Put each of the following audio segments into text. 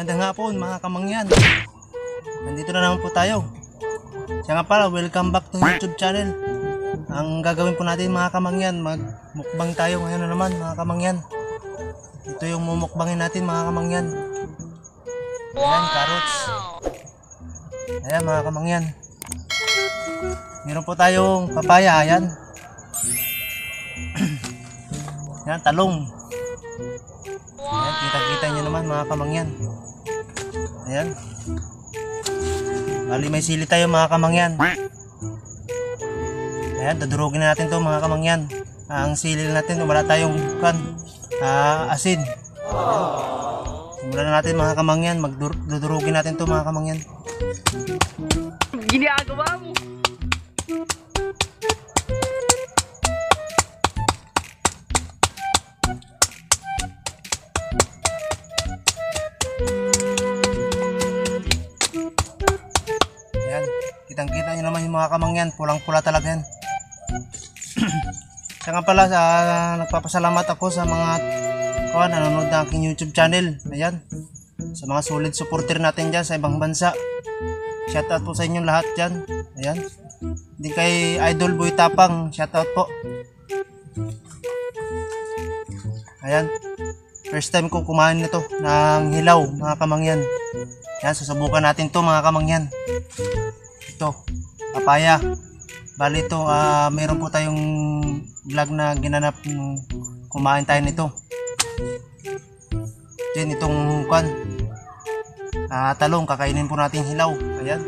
Magandang hapon mga kamangyan. Nandito na naman po tayo. Siya nga pala, welcome back to YouTube channel. Ang gagawin po natin mga kamangyan, magmukbang tayo ngayon na naman mga kamangyan. Ito yung mumukbangin natin mga kamangyan. Ayan, carrots. Ayan mga kamangyan. Meron po tayong papaya, ayan. Ayan, talong. Ayan, kita-kita nyo naman mga kamangyan. Ayan. Bali may sili tayo mga kamangyan. Ayan, dudurugin na natin to mga kamangyan. Ang sili natin, wala tayong kan, ah, asin. Simulan na natin mga kamangyan, magdudurugin natin to mga kamangyan. Ginagawa mo. Kitang-kita nyo naman yung mga kamangyan, pulang-pula talaga yan. Siya nga pala, sa, nagpapasalamat ako sa mga kawan, nanonood ng aking YouTube channel. Ayan, sa mga solid supporter natin dyan sa ibang bansa. Shoutout po sa inyong lahat dyan. Ayan. Hindi kay Idol Boy Tapang, shoutout po. Ayan. First time ko kumain nito ng hilaw, mga kamangyan. Ayan, susubukan natin to mga kamangyan. Ito, papaya. Bali ito, ah, meron po tayong vlog na ginanap kumain tayo nito. Then itong kwan, ah, talong, kakainin po natin hilaw. Ayan.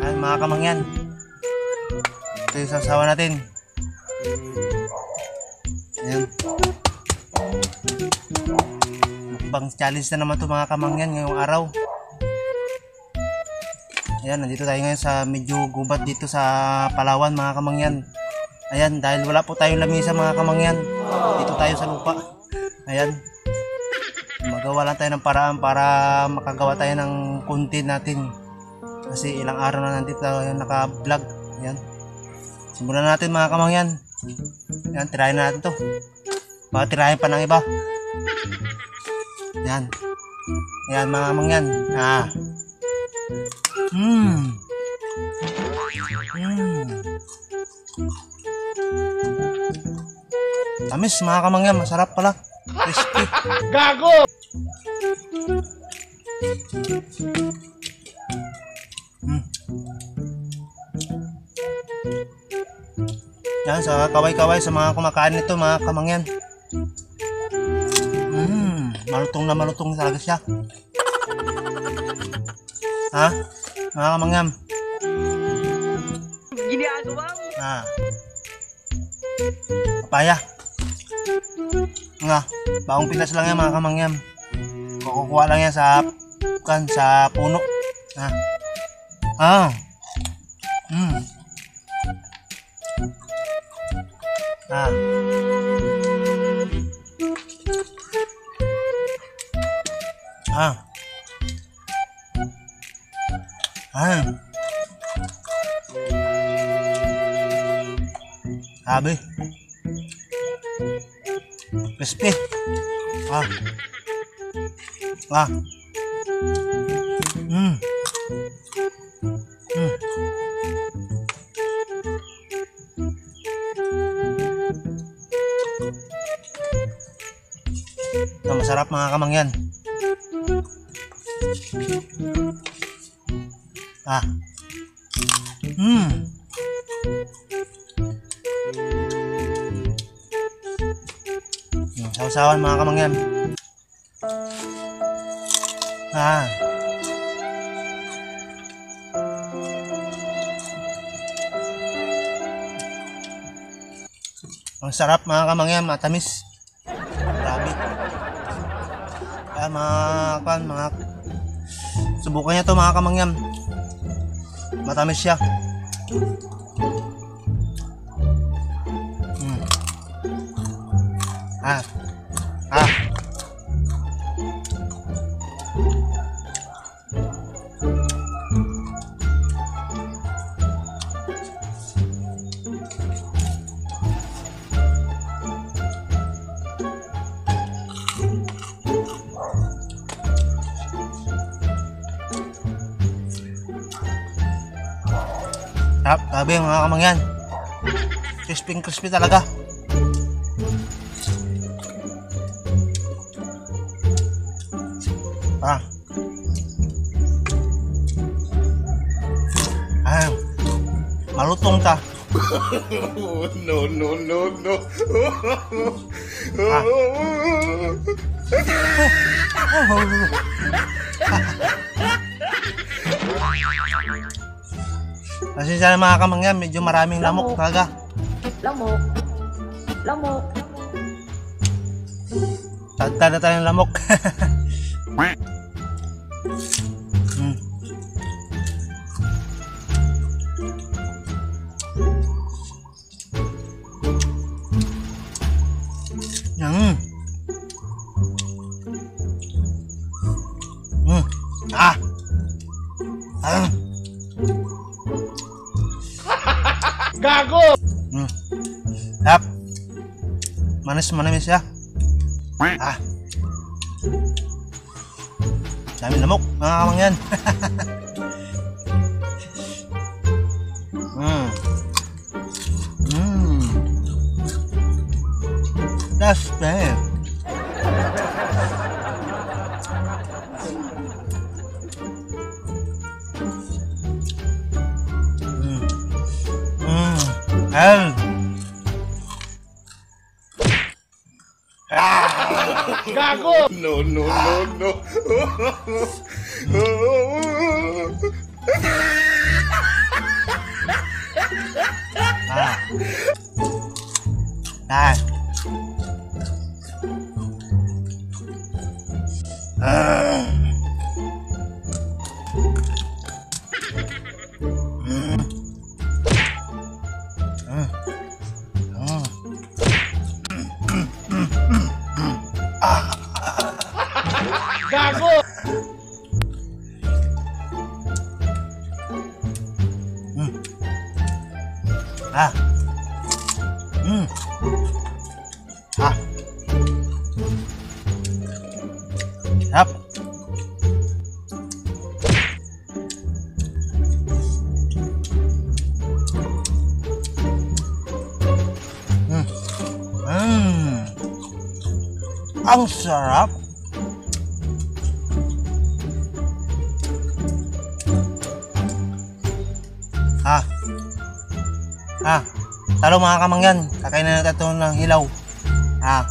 Ayan mga kamangyan. Ito yung sasawa natin. Ayan. Mukbang challenge na naman to mga kamangyan ngayong araw. Ayan, nandito tayo ngayon sa medyo gubat dito sa Palawan mga kamangyan. Ayan, dahil wala po tayong lamisa mga kamangyan. Dito tayo sa lupa. Ayan. Magawa lang tayo ng paraan para makagawa tayo ng content natin. Kasi ilang araw na nandito tayo naka-vlog. Ayan. Simulan na natin mga kamangyan. Ayan, tirahin na natin to. Baka tirahin pa ng iba. Ayan. Ayan mga kamangyan. Ah. Mmm. Mmm. Tamis mga kamangyan, masarap pala. Crispy. Gago! Mm. Yan, sa kaway-kaway sa mga kumakain nito mga kamangyan. Malutong na malutong talaga siya. Ha? Mga kamangyan. Ginagawa mo. Ah. Papaya. Nga, bagong pitas lang yan mga kamangyan. Kukuha lang yan sa kan sa puno. Ah. Ah. Mm. Ah. Ah. Ah. Sabi. Crispy. Ah. Ah. Mm. Mm. Ito, masarap mga kamangyan. Ah. Mm. Yung Sausawan mga kamangyan. Ah. Ang sarap mga kamangyan, matamis. Grabe. Kaya mga kan, mga subukan niya to mga kamangyan. Matamis siya. Mm. Ah. Ah. Sarap, grabe mga kamangyan. Crispy crispy talaga. Ah. Ah. Malutong ta. no, no, no, no. Kasi sa mga kamangyan, medyo maraming lamok talaga. Lamok. Lamok. Tagta na tayo ng lamok. mm. Mm. Mm. Manis manamis ya. Ah. Dami lamok, mga kamangyan. mm. Mm. That's bad. Mm. Mm. No, no, no, no. Ah. Ah. Ah. Gago! Ah. Mm. Ah. Yap. Mm. Mm. Ang sarap. Talo mga kamangyan. Kakain na natin ito ng hilaw. Ah.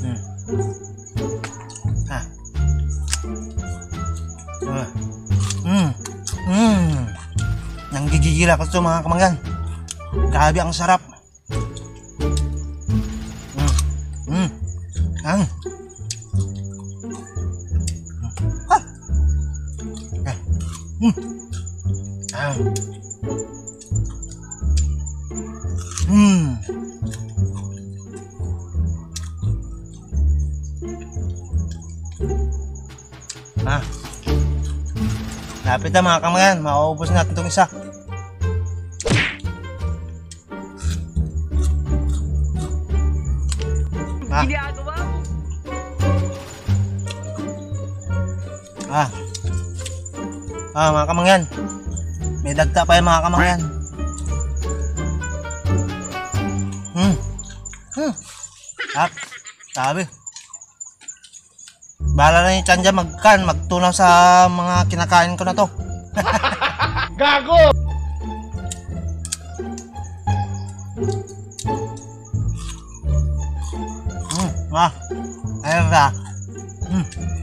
Hmm. Ah. Ah. Hmm. Hmm. Nanggigigil ako ito mga kamangyan. Grabe ang sarap. Hmm. Hmm. Ang. Lapit na mga kamayan. Mauubos natin itong isa. Ah. Ah. Ah, mga kamangyan. May dagta pa yan mga kamangyan. Hmm. Hmm. Tap. Sabi. Bahala na yung tiyan dyan magkan, magtunaw sa mga kinakain ko na to. Gago! Hmm. Ah. Ayun ba? Hmm.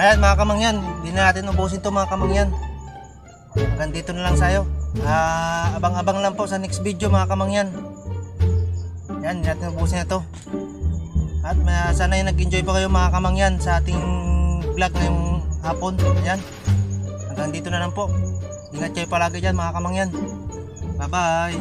Ayan mga kamangyan, hindi na natin ubusin to mga kamangyan. Hanggang dito na lang sayo. Ah, abang-abang lang po sa next video mga kamangyan. Yan, hindi natin ubusin na to. At uh, sana yung nag-enjoy pa kayo mga kamangyan sa ating vlog ngayong hapon. Ayan. Hanggang dito na lang po. Ingat kayo palagi dyan mga kamangyan. Bye-bye.